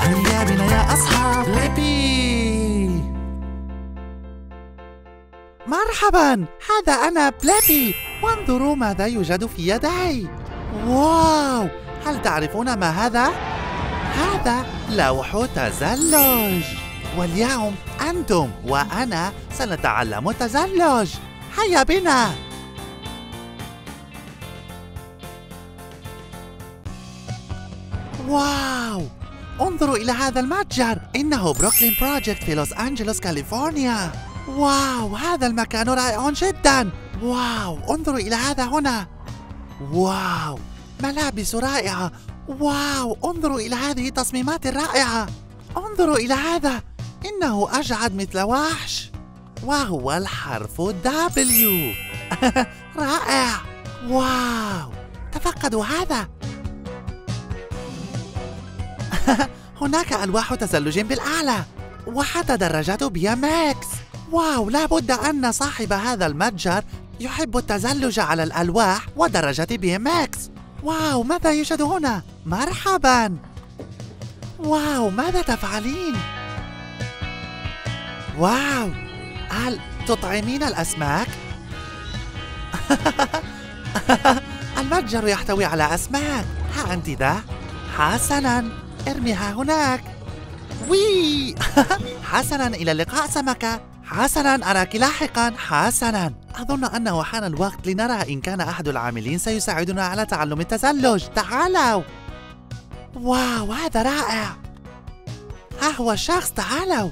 هيا بنا يا أصحاب؟ بليبي مرحبا. هذا أنا بليبي وانظروا ماذا يوجد في يدي. واو. هل تعرفون ما هذا؟ هذا لوح تزلج. واليوم أنتم وأنا سنتعلم التزلج هيا بنا. واو! انظروا إلى هذا المتجر إنه Brooklyn Project في لوس أنجلوس كاليفورنيا. واو! هذا المكان رائع جدا. واو! انظروا إلى هذا هنا. واو! ملابس رائعة. واو! انظروا إلى هذه التصميمات الرائعة. انظروا إلى هذا. إنه أجعد مثل وحش. وهو الحرف W. رائع. واو! تفقدوا هذا. هناك ألواح تزلج بالأعلى وحتى دراجات بي ام إكس واو لابد أن صاحب هذا المتجر يحب التزلج على الألواح ودراجات بي ام إكس واو ماذا يوجد هنا؟ مرحبا واو ماذا تفعلين؟ واو هل تطعمين الأسماك؟ المتجر يحتوي على أسماك ها أنت ذا حسنا ارميها هناك. وي! حسنا إلى اللقاء سمكة حسنا أراك لاحقا. حسنا. أظن أنه حان الوقت لنرى إن كان أحد العاملين سيساعدنا على تعلم التزلج. تعالوا! واو هذا رائع. ها هو الشخص تعالوا.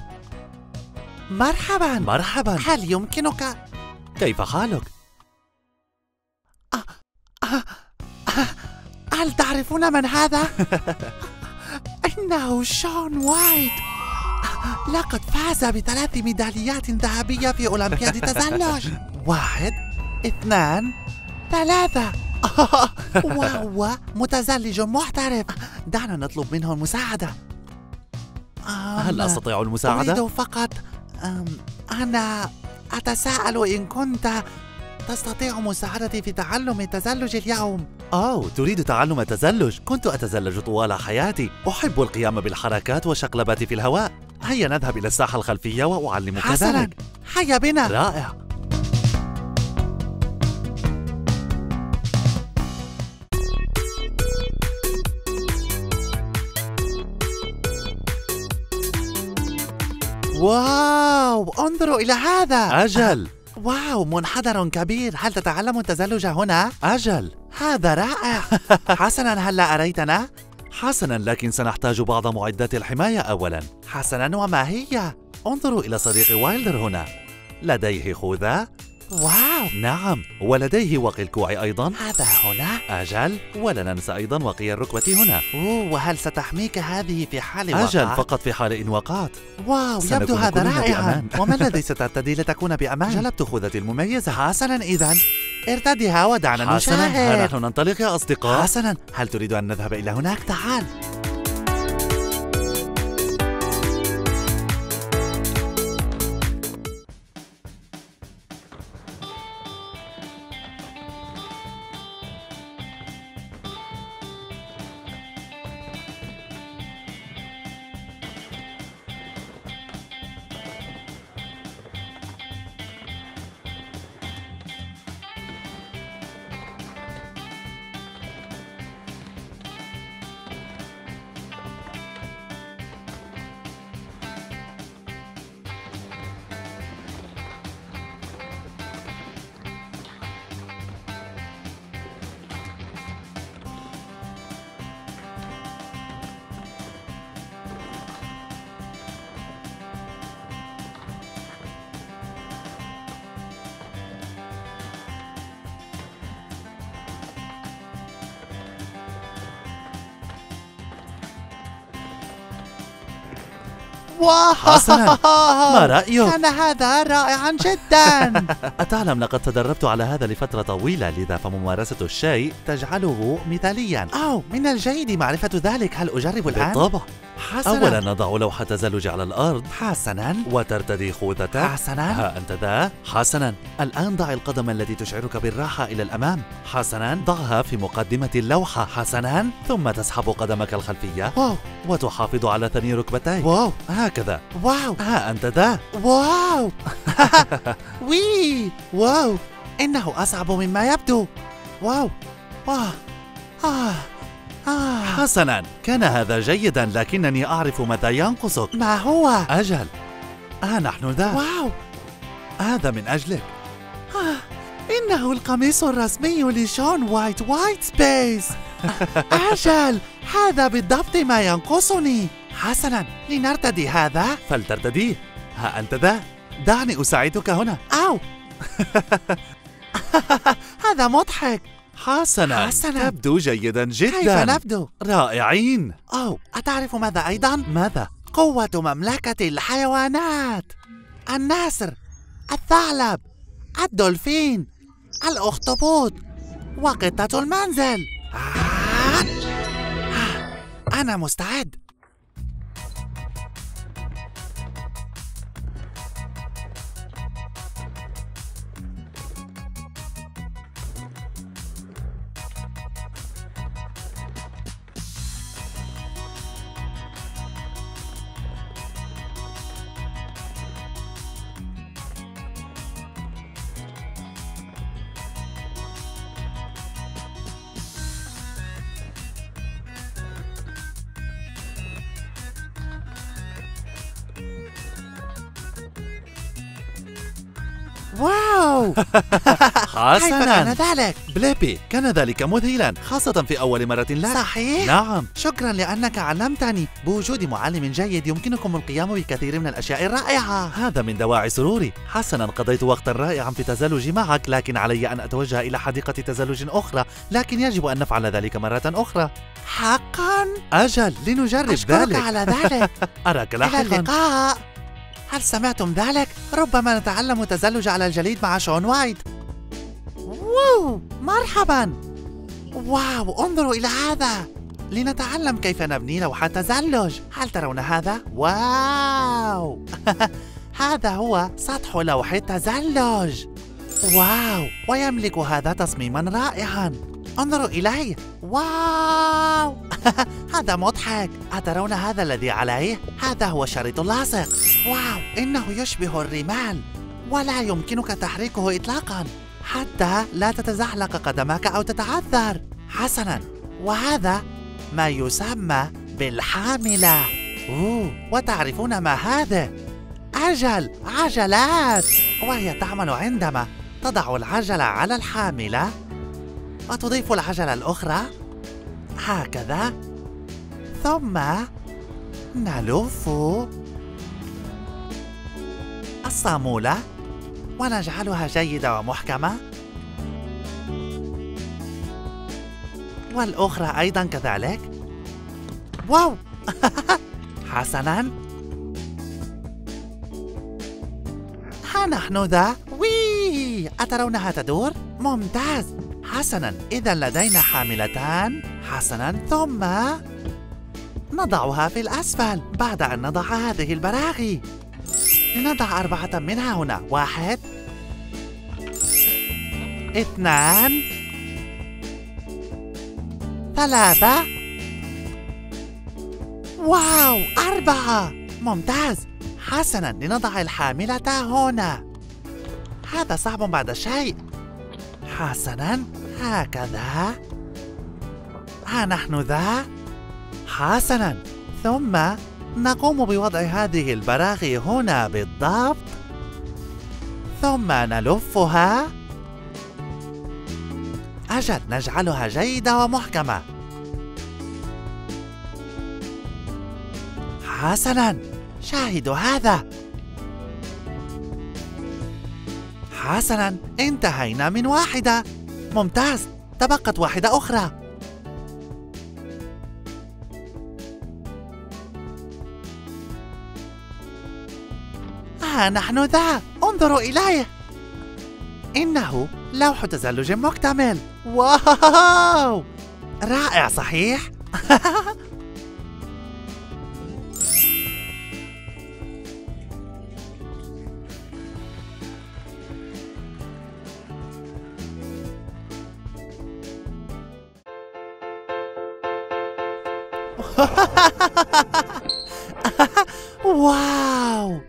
مرحبا. مرحبا. هل يمكنك؟ كيف حالك؟ هل تعرفون من هذا؟ إنه شون وايت. لقد فاز بثلاث ميداليات ذهبية في أولمبياد التزلج واحد اثنان. ثلاثة. وهو متزلج محترف. دعنا نطلب منه المساعدة. هل أستطيع المساعدة؟ أريد فقط أنا أتساءل إن كنت تستطيع مساعدتي في تعلم التزلج اليوم. أوه تريد تعلم التزلج. كنت أتزلج طوال حياتي. أحب القيام بالحركات والشقلبات في الهواء. هيا نذهب إلى الساحة الخلفية وأعلمك حسنا. ذلك. هيا بنا. رائع. واو انظروا إلى هذا. أجل. واو منحدر كبير هل تتعلم التزلج هنا؟ أجل هذا رائع حسنا هلا أريتنا؟ حسنا لكن سنحتاج بعض معدات الحماية أولا حسنا وما هي؟ انظروا إلى صديق وايلدر هنا لديه خوذة واو. نعم ولديه واقي الكوع أيضا. هذا هنا؟ أجل؟ ولا ننسى أيضا واقي الركبة هنا. أوه وهل ستحميك هذه في حال أجل وقع؟ فقط في حال إن وقعت. واو يبدو هذا رائعا. وما الذي سترتدي لتكون بأمان؟ جلبت خوذتي المميزة. حسنا إذا. ارتدها ودعنا حسنا. ها نشاهد نحن ننطلق يا أصدقاء. حسنا. هل تريد أن نذهب إلى هناك؟ تعال. حسناً. ما رأيك؟ كان هذا رائعا جدا أتعلم لقد تدربت على هذا لفترة طويلة لذا فممارسة الشيء تجعله مثاليا أو من الجيد معرفة ذلك هل أجرب الآن؟ بالطبع حسنا. أولا نضع لوحة تزلج على الأرض. حسنا. وترتدي خوذتك حسنا. ها أنت ذا. حسنا. الآن ضع القدم التي تشعرك بالراحة إلى الأمام. حسنا. ضعها في مقدمة اللوحة. حسنا. ثم تسحب قدمك الخلفية. واو. وتحافظ على ثني ركبتيك. واو. هكذا. واو. ها أنت ذا. واو. وي. واو. إنه أصعب مما يبدو. واو. واو آه. آه. حسنا. كان هذا جيدا لكنني أعرف ماذا ينقصك. ما هو؟ أجل. ها نحن ذا. واو. هذا من أجلك. آه. إنه القميص الرسمي لشون وايت وايت سبيس. أجل. هذا بالضبط ما ينقصني. حسنا لنرتدي هذا. فلترتديه ها أنت ذا. دعني أساعدك هنا. أو. هذا مضحك. حسنا حسناً. تبدو جيدا كيف جدا نبدو؟ رائعين أو أتعرف ماذا أيضا؟ ماذا؟ قوة مملكة الحيوانات النسر الثعلب الدولفين الأخطبوط وقطة المنزل آه. آه. أنا مستعد واو! كيف كان حسنا ذلك؟ بليبي كان ذلك مذهلا خاصة في أول مرة. لك صحيح؟ نعم. شكرا لأنك علمتني بوجود معلم جيد يمكنكم القيام بكثير من الأشياء الرائعة. هذا من دواعي سروري. حسنا قضيت وقتا رائعا في التزلج معك لكن علي أن أتوجه إلى حديقة تزلج أخرى لكن يجب أن نفعل ذلك مرة أخرى. حقا؟ أجل لنجرب أشكرك ذلك. على ذلك. أراك إلى لاحقا. اللقاء. هل سمعتم ذلك؟ ربما نتعلم التزلج على الجليد مع شون وايت ووو مرحبا! واو! انظروا إلى هذا! لنتعلم كيف نبني لوحة تزلج. هل ترون هذا؟ واو! هذا هو سطح لوحة تزلج. واو! ويملك هذا تصميما رائعا. انظروا إليه واو! هذا مضحك. أترون هذا الذي عليه؟ هذا هو الشريط اللاصق واو! إنه يشبه الرمال. ولا يمكنك تحريكه إطلاقا. حتى لا تتزحلق قدمك أو تتعثر حسنا. وهذا ما يسمى بالحاملة. أوه! وتعرفون ما هذا؟ أجل عجلات! وهي تعمل عندما تضع العجلة على الحاملة. وتضيف العجلة الأخرى؟ هكذا. ثم نلف. الصامولة. ونجعلها جيدة ومحكمة. والأخرى أيضا كذلك. واو! حسنا. ها نحن ذا. وي! أترونها تدور؟ ممتاز! حسنا. إذا لدينا حاملتان حسنا ثم نضعها في الأسفل بعد أن نضع هذه البراغي. لنضع أربعة منها هنا. واحد اثنان ثلاثة. واو! أربعة! ممتاز! حسنا لنضع الحاملة هنا. هذا صعب بعد شيء. حسنا هكذا. ها نحن ذا حسنا. ثم نقوم بوضع هذه البراغي هنا بالضبط. ثم نلفها. أجل نجعلها جيدة ومحكمة. حسنا. شاهدوا هذا. حسنا انتهينا من واحدة. ممتاز. تبقت واحدة أخرى. ها نحن ذا. انظروا إليه. إنه لوح تزلج مكتمل. واو! رائع صحيح؟ واو!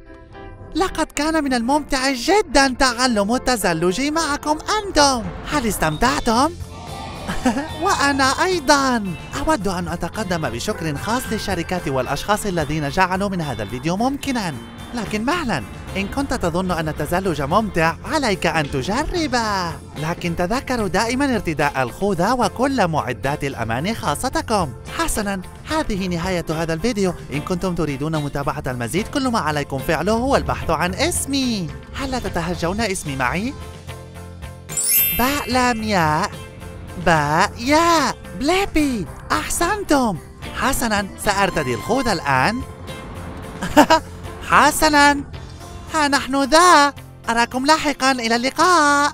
لقد كان من الممتع جدا تعلم التزلج معكم أنتم. هل استمتعتم؟ وأنا أيضا. أود أن أتقدم بشكر خاص للشركات والأشخاص الذين جعلوا من هذا الفيديو ممكنا. لكن مهلا إن كنت تظن أن التزلج ممتع عليك أن تجربه. لكن تذكروا دائما ارتداء الخوذة وكل معدات الأمان خاصتكم. حسنا. هذه نهاية هذا الفيديو. إن كنتم تريدون متابعة المزيد كل ما عليكم فعله هو البحث عن اسمي. هل تتهجون اسمي معي؟ باء لام ياء باء ياء بليبي. أحسنتم. حسنا. سأرتدي الخوذة الآن. حسنا. ها نحن ذا. أراكم لاحقا. إلى اللقاء.